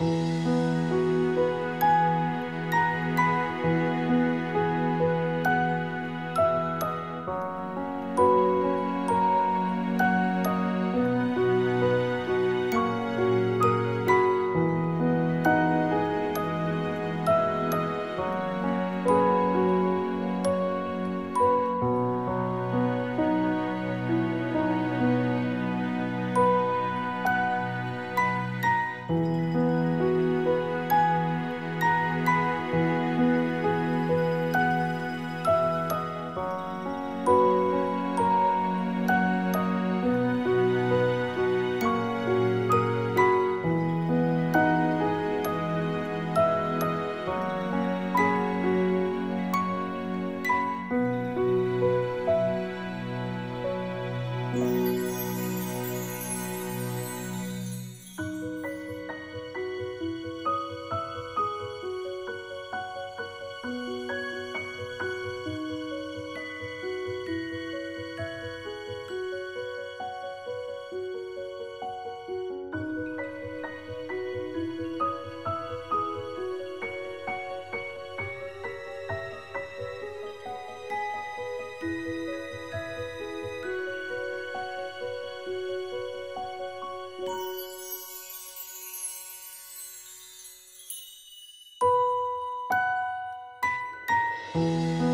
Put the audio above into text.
Música Música